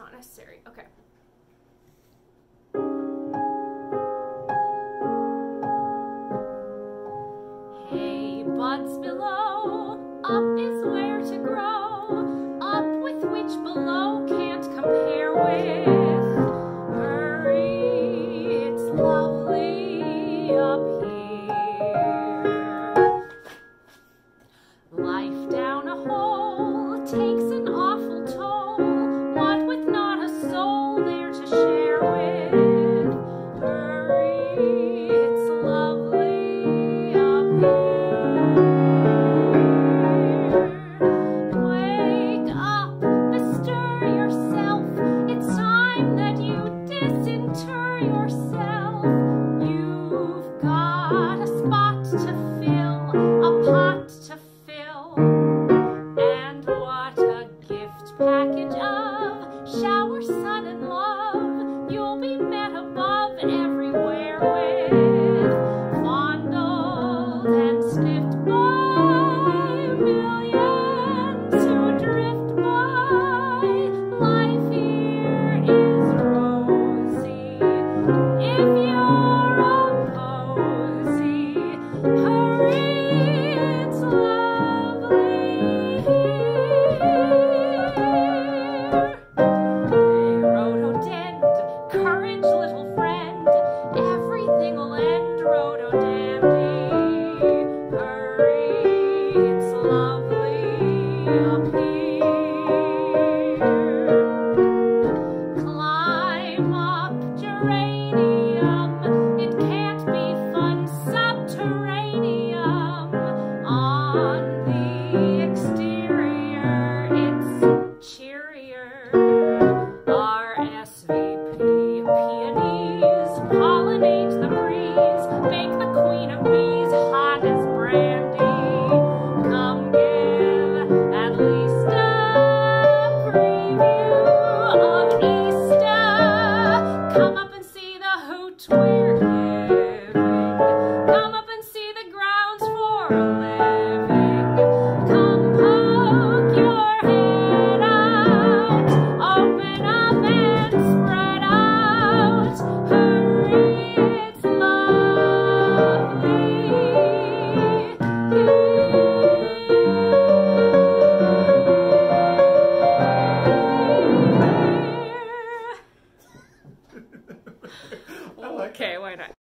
not necessary. Okay. Hey, buds below, up is where to grow, up with which below can't compare with. okay, why not?